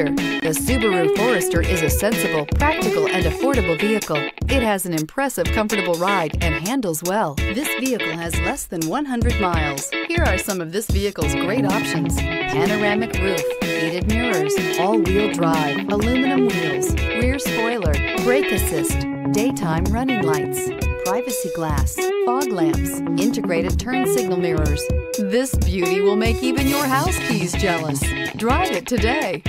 Forester. The Subaru Forester is a sensible, practical, and affordable vehicle. It has an impressive, comfortable ride and handles well. This vehicle has less than 100 miles. Here are some of this vehicle's great options. Panoramic roof, heated mirrors, all-wheel drive, aluminum wheels, rear spoiler, brake assist, daytime running lights, privacy glass, fog lamps, integrated turn signal mirrors. This beauty will make even your house keys jealous. Drive it today.